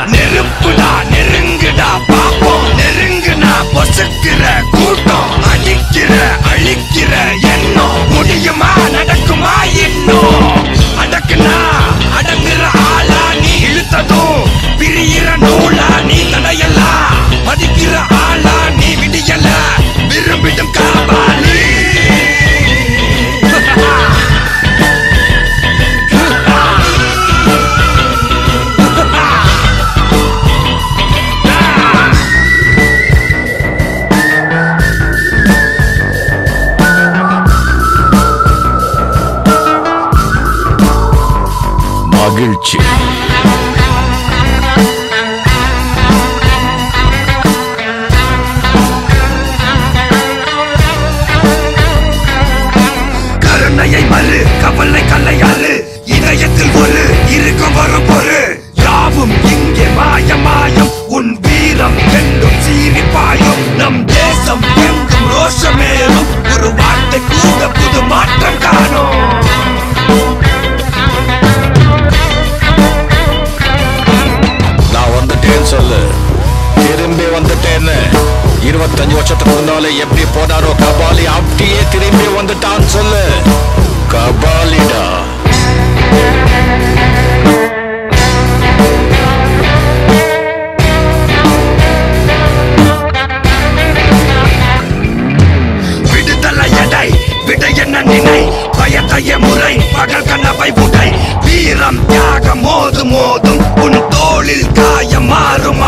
பயமா நெருப்புடா கவலை கல்லையாறு இதயத்தில் ஒரு இருக்கும் வரும் பொரு. யாவும் இங்கே மாய மாயம் உன் வீரம் என்றும் சீறி பாயும் நம் தேசம் எங்கும் ரோஷமேறும் ஒரு வார்த்தை கூட புது மாற்றம் காணும். நான் வந்துட்டேன்னு சொல்லு. திரும்பி வந்துட்டேன்னு. இருபத்தஞ்சு வருஷத்துக்கு முன்னாலே எப்படி போனாரோ கபாலி அப்படியே திரும்பி வந்துட்டான்னு சொல்லு. கபாலிடா. விடுதலை எடை விடை என்ன நினை பயத்தைய முறை பகல் கனவை உடை வீரம் தியாகம் மோது மோதும் உன் தோளில் காயம் மாறும்